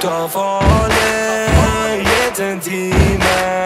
Doch alle jeden Tag